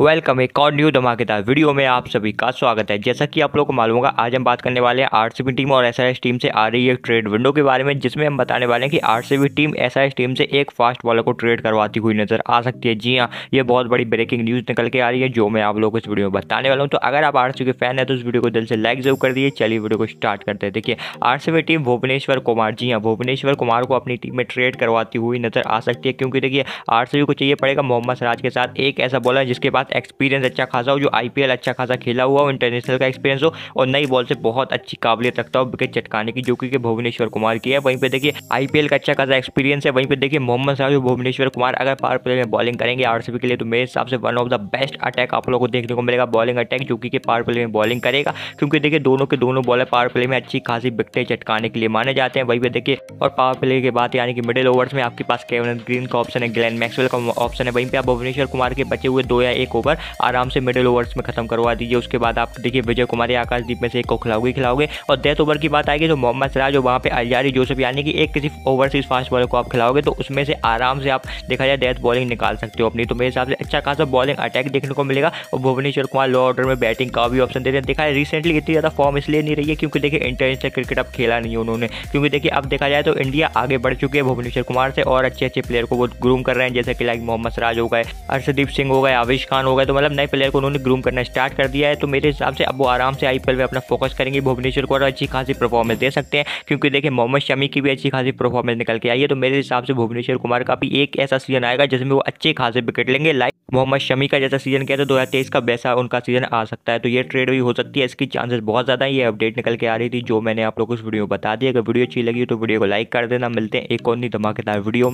Welcome एक और new धमाकेदार वीडियो में आप सभी का स्वागत है। जैसा कि आप लोगों को मालूम होगा, आज हम बात करने वाले हैं आरसीबी टीम और एसआरएस टीम से आ रही है ट्रेड विंडो के बारे में, जिसमें हम बताने वाले हैं कि आरसीबी टीम एसआरएस टीम से एक फास्ट बॉलर को ट्रेड करवाती हुई नज़र आ सकती है। जी हाँ ये बहुत बड़ी ब्रेकिंग न्यूज़ निकल के आ रही है, जो मैं आप लोगों को इस वीडियो में बताने वाला हूँ। तो अगर आप आर के फ़ैन है तो इस वीडियो को दिल से लाइक ज़रूर कर दिए चलिए वीडियो को स्टार्ट करते हैं। देखिए RCB टीम भुवनेश्वर कुमार, जी हाँ भुवनेश्वर कुमार को अपनी टीम में ट्रेड करवाती हुई नज़र आ सकती है, क्योंकि देखिए RCB को चाहिए पड़ेगा मोहम्मद सराज के साथ एक ऐसा बॉलर जिसके पास एक्सपीरियंस अच्छा खासा हो, जो आईपीएल अच्छा खासा खेला हुआ हो इंटरनेशनल का एक्सपीरियंस हो, और नई बॉल से बहुत अच्छी काबिलियत रखता हो विकेट चटकाने की, जो कि भुवनेश्वर कुमार की है। वहीं पे देखिए आईपीएल का अच्छा खासा एक्सपीरियंस है। वहीं पे देखिए, मोहम्मद साहब भुवनेश्वर कुमार, अगर पावर प्ले में बॉलिंग करेंगे आरसीबी के लिए तो मेरे हिसाब से one of the best attack आप लोगों को देखने को मिलेगा बॉलिंग अटैक जो कि पावर प्ले में बॉलिंग करेगा। क्योंकि देखिए, दोनों के दोनों बॉलर पावर प्ले में अच्छी खासी विकटें चटकाने के लिए माने जाते हैं। वहीं पर देखिए, और पावर प्ले के बाद यानी कि मिडिल ओवर्स में आपके पास केवन ग्रीन का ऑप्शन है ग्लैन मैक्सवेल का ऑप्शन है। वहीं पर आप भुवनेश्वर कुमार के बचे हुए दो या एक ओवर आराम से मिडिल ओवर्स में खत्म करवा दीजिए, उसके बाद आप देखिए विजय कुमार आकाशदीप में से एक को खिलाओगे खिलाओगे। और डेथ ओवर की बात आएगी तो मोहम्मद सराज और वहाँ पे अलियारी जोसेफ, यानी कि एक किसी ओवरसीज फास्ट बॉलर को आप खिलाओगे तो उसमें से आराम से आप देखा जाए डेथ बॉलिंग निकाल सकते हो अपनी। तो मेरे हिसाब से अच्छा खासा बॉलिंग अटैक देखने को मिलेगा। और भुवनेश्वर कुमार लो ऑर्डर में बैटिंग का भी ऑप्शन देते हैं। देखा है रिसेंटली इतनी ज़्यादा फॉर्म इसलिए नहीं रही है क्योंकि देखिए इंटरनेशनल क्रिकेट अब खेला नहीं उन्होंने। क्योंकि देखिए अब देखा जाए तो इंडिया आगे बढ़ चुके हैं भुवनेश्वर कुमार से और अच्छे अच्छे प्लेयर को वो ग्रूम कर रहे हैं, जैसे कि लाइक मोहम्मद सराज हो गए अर्षदीप सिंह हो गए आविश खान हो गए तो मतलब नए प्लेयर को उन्होंने ग्रूम करना स्टार्ट कर दिया है तो मेरे हिसाब से अब वो आराम से आईपीएल में अपना फोकस करेंगे। भुवनेश्वर को और अच्छी खासी परफॉर्मेंस दे सकते हैं, क्योंकि देखिए मोहम्मद शमी की भी अच्छी खासी परफॉर्मेंस निकल के आई है तो मेरे हिसाब से भुवनेश्वर कुमार का भी एक ऐसा सीज़न आएगा, जिसमें वो अच्छे खासे विकेट लेंगे। लाइक मोहम्मद शमी का जैसा सीज़न किया था दो हज़ार तेईस का वैसा उनका सीज़न आ सकता है तो ये ट्रेड भी हो सकती है। इसकी चांसेस बहुत ज़्यादा है, ये अपडेट निकल के आ रही थी, जो मैंने आप लोग को इस वीडियो में बता दिया। अगर वीडियो अच्छी लगी तो वीडियो को लाइक कर देना। मिलते हैं एक और नहीं धमाकेदार वीडियो में।